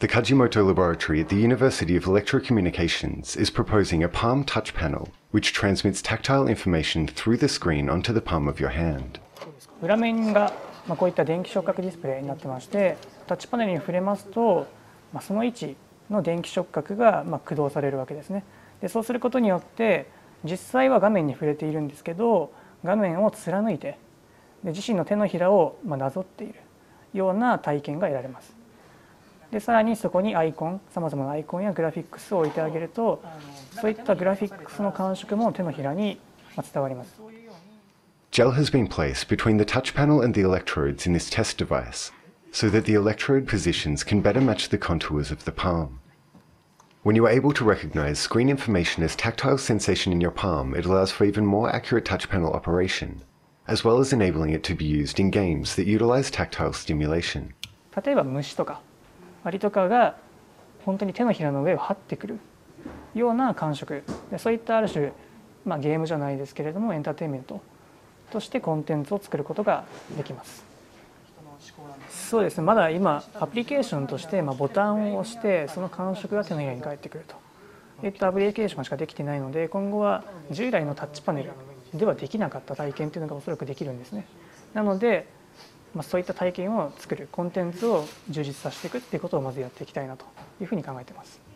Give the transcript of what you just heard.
The Kajimoto Laboratory at the University of Electrocommunications is proposing a palm touch panel which transmits tactile information through the screen onto the palm of your hand. 裏面が、まあ、こういった電気触覚ディスプレイになってましてタッチパネルに触れますと、まあ、その位置の電気触覚が、まあ、駆動されるわけですねでそうすることによって実際は画面に触れているんですけど画面を貫いてで自身の手のひらを、まあ、なぞっているような体験が得られますでさらにそこにアイコンさまざまなアイコンやグラフィックスを置いてあげるとそういったグラフィックスの感触も手のひらに伝わります Gel has been placed between the touch panel and the electrodes in this test device so that the electrode positions can better match the contours of the palm. When you are able to recognize screen information as tactile sensation in your palm, it allows for even more accurate touch panel operation, as well as enabling it to be used in games that utilize tactile stimulation. 例えば虫とかアリとかが本当に手のひらの上を張ってくるような感触そういったある種、まあ、ゲームじゃないですけれどもエンターテインメントとしてコンテンツを作ることができます。そうですねまだ今アプリケーションとしてまあボタンを押してその感触が手のひらに返ってくるといったアプリケーションしかできてないので今後は従来のタッチパネルではできなかった体験というのがおそらくできるんですね。なのでまあ、そういった体験を作るコンテンツを充実させていくっていうことをまずやっていきたいなというふうに考えてます。